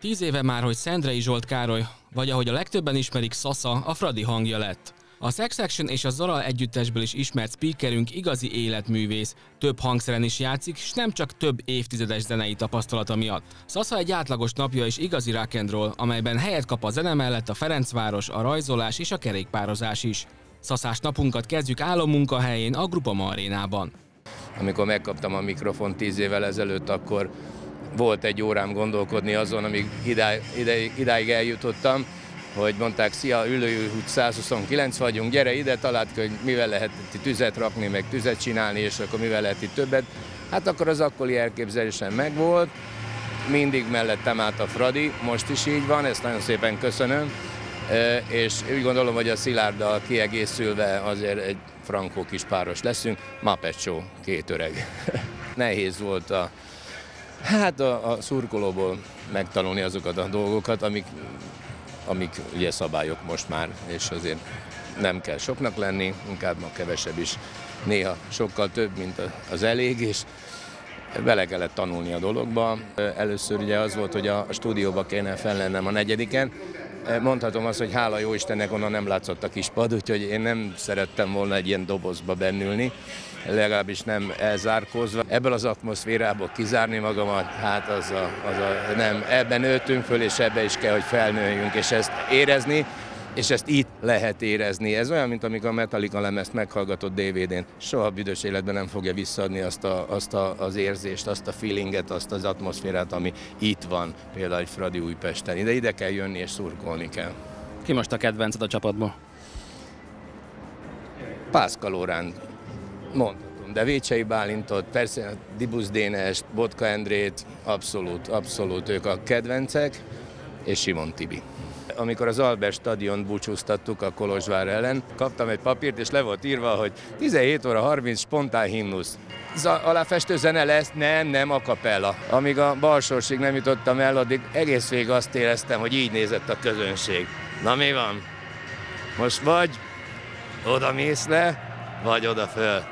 Tíz éve már, hogy Szendrei Zsolt Károly, vagy ahogy a legtöbben ismerik, Sasa, a Fradi hangja lett. A Sex Action és a Zoral együttesből is ismert speakerünk igazi életművész, több hangszeren is játszik, és nem csak több évtizedes zenei tapasztalata miatt. Sasa egy átlagos napja is igazi rock and roll, amelyben helyet kap a zene mellett a Ferencváros, a rajzolás és a kerékpározás is. Szaszás napunkat kezdjük álommunkahelyén a Grupa Arénában. Amikor megkaptam a mikrofon tíz évvel ezelőtt, akkor volt egy órám gondolkodni azon, amíg idáig, idáig, idáig eljutottam, hogy mondták, szia, ülő út 129 vagyunk, gyere ide, talált hogy mivel lehet itt tüzet rakni, meg tüzet csinálni, és akkor mivel lehet itt többet. Hát akkor az akkori elképzelésem megvolt, mindig mellettem át a Fradi, most is így van, ezt nagyon szépen köszönöm, és úgy gondolom, hogy a Szilárddal kiegészülve azért egy frankó kis páros leszünk, Mapecsó, két öreg. Nehéz volt a, hát a, a szurkolóból megtanulni azokat a dolgokat, amik amik ugye szabályok most már, és azért nem kell soknak lenni, inkább ma kevesebb is, néha sokkal több, mint az elég, és bele kellett tanulni a dologba. Először ugye az volt, hogy a stúdióba kéne fellennem a negyediken, Mondhatom azt, hogy hála jó Istennek onnan nem látszott a kispad, úgyhogy én nem szerettem volna egy ilyen dobozba bennülni, legalábbis nem elzárkózva. Ebből az atmoszférából kizárni magamat, hát az a, az a nem, ebben nőttünk föl, és ebbe is kell, hogy felnőjünk, és ezt érezni, és ezt itt lehet érezni. Ez olyan, mint amikor a Metallica lemezt meghallgatott DVD-n. Soha büdös életben nem fogja visszaadni azt, a, azt a, az érzést, azt a feelinget, azt az atmoszférát, ami itt van, például egy Fradi Újpesten. Ide ide kell jönni és szurkolni kell. Ki most a kedvenced a csapatból? Pászkal órán mondhatom, de Vécsei Bálintot, persze Dibusz Dénest, Botka Endrét, abszolút, abszolút ők a kedvencek, és Simon Tibi amikor az Albert stadion búcsúztattuk a Kolozsvár ellen, kaptam egy papírt, és le volt írva, hogy 17 óra 30 spontán himnusz. Aláfestő zene lesz? Nem, nem, a kapella. Amíg a balsorsig nem jutottam el, addig egész végig azt éreztem, hogy így nézett a közönség. Na mi van? Most vagy oda mész le, vagy oda föl.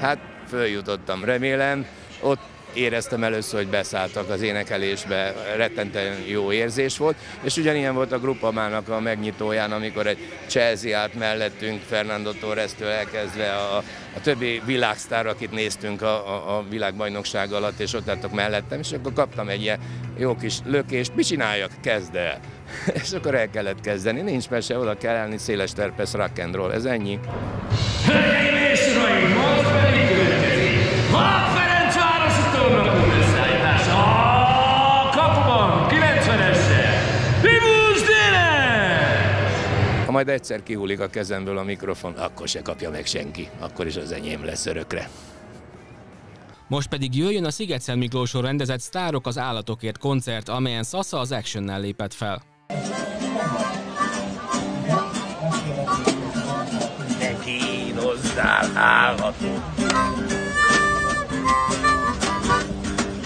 Hát följutottam, remélem. Ott éreztem először, hogy beszálltak az énekelésbe, rettenten jó érzés volt, és ugyanilyen volt a Grupamának a megnyitóján, amikor egy Chelsea állt mellettünk, Fernando Torres-től elkezdve a, a többi világsztár, akit néztünk a, a, a világbajnokság alatt, és ott álltak mellettem, és akkor kaptam egy ilyen jó kis lökést, mit csináljak, kezd el. és akkor el kellett kezdeni, nincs mese, oda kell állni, széles terpesz rock and roll, ez ennyi. Hölgyeim és uraim, majd egyszer kihullik a kezemből a mikrofon, akkor se kapja meg senki, akkor is az enyém lesz örökre. Most pedig jöjjön a Sziget Miklóson rendezett Sztárok az állatokért koncert, amelyen Sasa az Actionnel lépett fel. Ne kínozzál állatot,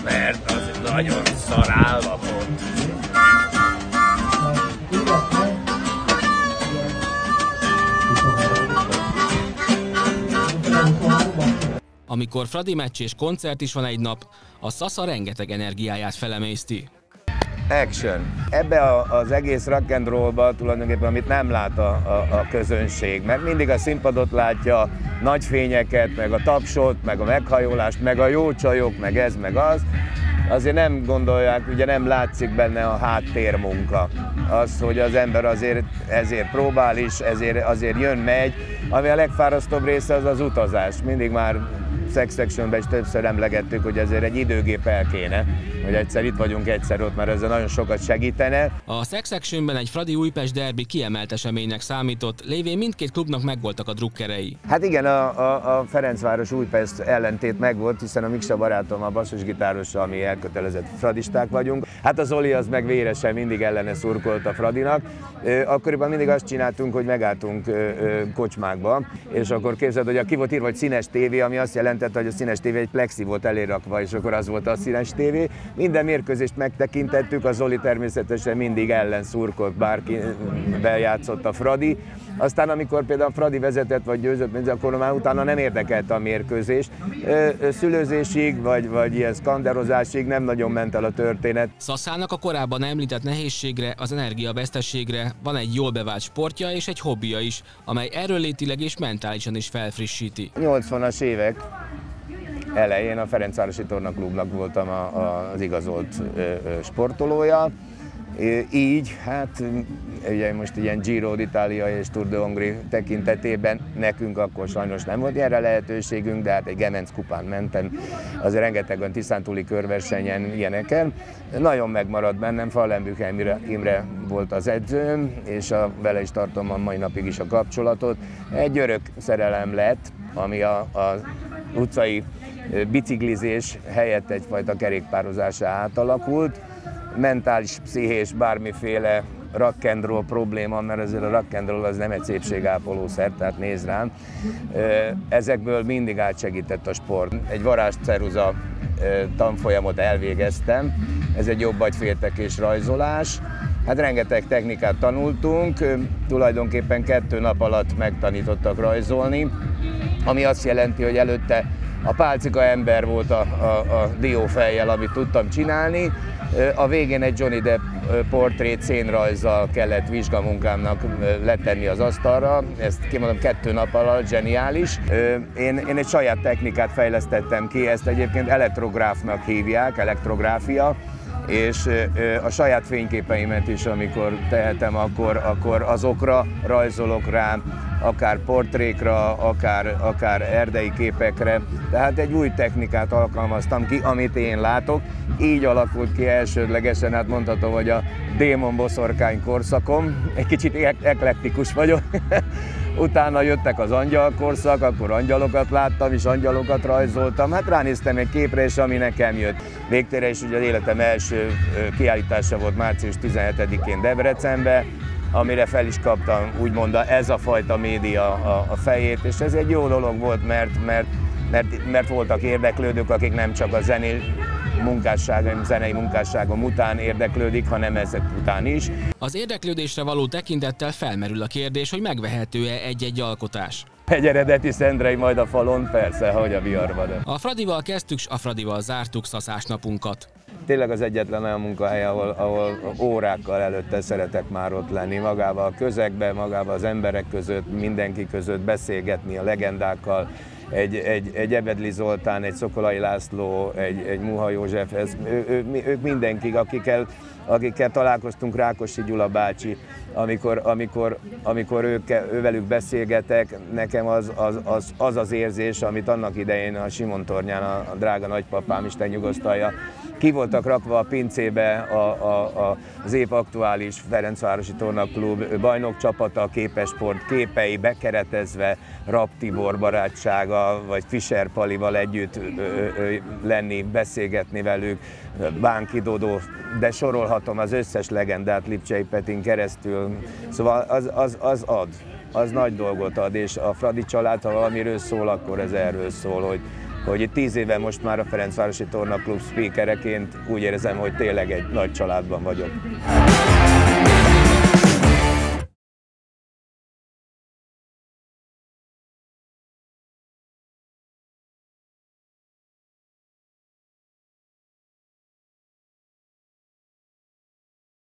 mert az nagyon szar állapot. Amikor Fradi meccs és koncert is van egy nap, a Sasa rengeteg energiáját felemészti. Action. Ebbe a, az egész rock and rollba tulajdonképpen, amit nem lát a, a, a közönség, mert mindig a színpadot látja, nagy fényeket, meg a tapsot, meg a meghajolást, meg a jó csajok, meg ez, meg az, azért nem gondolják, ugye nem látszik benne a háttérmunka. Az, hogy az ember azért ezért próbál is, ezért azért jön, megy, ami a legfárasztóbb része az az utazás. Mindig már Sex Sectionben is többször emlegettük, hogy ezért egy időgép el kéne, hogy egyszer itt vagyunk, egyszer ott, mert ezzel nagyon sokat segítene. A Sex Sectionben egy Fradi Újpest derbi kiemelt eseménynek számított, lévén mindkét klubnak megvoltak a drukkerei. Hát igen, a, a, a Ferencváros Újpest ellentét megvolt, hiszen a Miksa barátom a basszusgitárossal mi elkötelezett fradisták vagyunk. Hát az Oli az meg véresen mindig ellene szurkolt a Fradinak. Akkoriban mindig azt csináltunk, hogy megálltunk kocsmákba, és akkor képzeld, hogy a ki volt írva, hogy színes tévé, ami azt jelenti, jelentette, hogy a színes tévé egy plexi volt elérakva, és akkor az volt a színes tévé. Minden mérkőzést megtekintettük, a Zoli természetesen mindig ellen szurkolt, bárki bejátszott a Fradi, Aztán amikor például Fradi vezetett vagy győzött, akkor már utána nem érdekelte a mérkőzés. Szülőzésig vagy, vagy ilyen skanderozásig nem nagyon ment el a történet. Szaszának a korábban említett nehézségre, az energiaveszteségre van egy jól bevált sportja és egy hobbija is, amely erőlétileg és mentálisan is felfrissíti. 80-as évek elején a Ferencvárosi Tornaklubnak voltam a, a, az igazolt ö, ö, sportolója. Így, hát ugye most ilyen Giro d'Italia és Tour de Hongri tekintetében nekünk akkor sajnos nem volt erre lehetőségünk, de hát egy Gemenc kupán mentem, azért rengeteg olyan tiszántúli körversenyen ilyeneken. Nagyon megmaradt bennem, Fallenbük Imre, volt az edzőm, és a, vele is tartom a mai napig is a kapcsolatot. Egy örök szerelem lett, ami a, a utcai biciklizés helyett egyfajta kerékpározásá átalakult. Mentális, pszichés, bármiféle roll probléma, mert azért a roll az nem egy szépségápolószer, tehát néz rám. Ezekből mindig átsegített a sport. Egy varázsceruza tanfolyamot elvégeztem, ez egy jobb és rajzolás. Hát rengeteg technikát tanultunk, tulajdonképpen kettő nap alatt megtanítottak rajzolni, ami azt jelenti, hogy előtte a pálcika ember volt a, a, a diófejjel, amit tudtam csinálni. A végén egy Johnny Depp portrét szénrajzzal kellett vizsgamunkámnak letenni az asztalra. Ezt kimondom kettő nap alatt, zseniális. Én, én egy saját technikát fejlesztettem ki, ezt egyébként elektrográfnak hívják, elektrográfia és a saját fényképeimet is, amikor tehetem, akkor, akkor azokra rajzolok rá, akár portrékra, akár, akár erdei képekre. Tehát egy új technikát alkalmaztam ki, amit én látok. Így alakult ki elsődlegesen, hát mondhatom, hogy a démon boszorkány korszakom. Egy kicsit eklektikus vagyok. Utána jöttek az angyal korszak, akkor angyalokat láttam, és angyalokat rajzoltam. Hát ránéztem egy képre, és ami nekem jött. Végtére is ugye az életem első kiállítása volt március 17-én Debrecenbe, amire fel is kaptam úgymond ez a fajta média a, a fejét, és ez egy jó dolog volt, mert, mert, mert, mert voltak érdeklődők, akik nem csak a zené munkásságom, zenei munkásságom után érdeklődik, hanem ezek után is. Az érdeklődésre való tekintettel felmerül a kérdés, hogy megvehető-e egy-egy alkotás. Egy eredeti szendrei majd a falon, persze, hogy a viarban. A Fradival kezdtük, a Fradival zártuk szaszás napunkat. Tényleg az egyetlen olyan munkahely, ahol, ahol órákkal előtte szeretek már ott lenni, magával a közegbe, magával az emberek között, mindenki között beszélgetni a legendákkal, egy, egy, egy Ebedli Zoltán, egy Szokolai László, egy, egy Muha József, ez, ő, ő, ők mindenki, akikkel, akikkel találkoztunk, Rákosi Gyula bácsi, amikor, amikor, amikor ők, ővelük beszélgetek, nekem az az, az az az érzés, amit annak idején a Simon Tornyán, a, a drága nagypapám, Isten nyugosztalja, ki voltak rakva a pincébe a, a, a, az épp aktuális Ferencvárosi Tornaklub bajnok csapata, képesport képei bekeretezve, Rap Tibor barátsága, vagy Fischer Palival együtt lenni, beszélgetni velük, Bánki Dodó, de sorolhatom az összes legendát Lipcsei Petin keresztül. Szóval az, az, az ad, az nagy dolgot ad, és a Fradi család, ha valamiről szól, akkor ez erről szól, hogy hogy tíz éve most már a Ferencvárosi Tornaklub speakereként úgy érzem, hogy tényleg egy nagy családban vagyok.